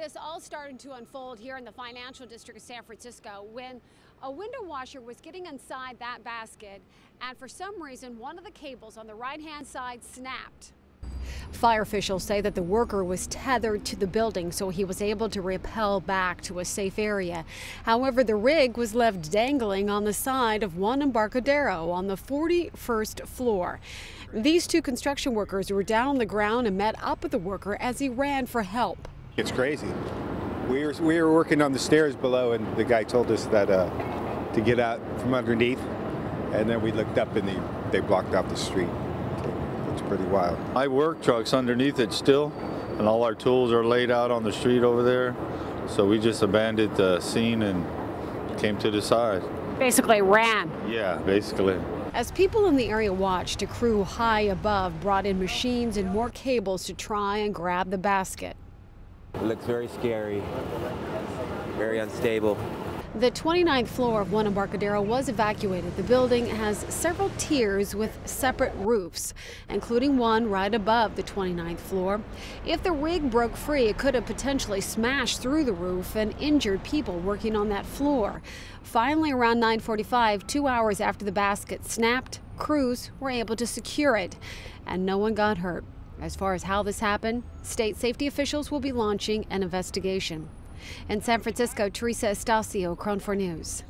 This all started to unfold here in the financial district of San Francisco when a window washer was getting inside that basket, and for some reason, one of the cables on the right hand side snapped. Fire officials say that the worker was tethered to the building, so he was able to rappel back to a safe area. However, the rig was left dangling on the side of one Embarcadero on the 41st floor. These two construction workers were down on the ground and met up with the worker as he ran for help. It's crazy. We were, we were working on the stairs below, and the guy told us that uh, to get out from underneath, and then we looked up and they, they blocked off the street. It's pretty wild. I work trucks underneath it still, and all our tools are laid out on the street over there. So we just abandoned the scene and came to the side. Basically, ran. Yeah, basically. As people in the area watched, a crew high above brought in machines and more cables to try and grab the basket. It looks very scary, very unstable. The 29th floor of one Embarcadero was evacuated. The building has several tiers with separate roofs, including one right above the 29th floor. If the rig broke free, it could have potentially smashed through the roof and injured people working on that floor. Finally, around 9:45, 2 hours after the basket snapped, crews were able to secure it, and no one got hurt. As far as how this happened, state safety officials will be launching an investigation. In San Francisco, Terisa Estacio, KRON 4 News.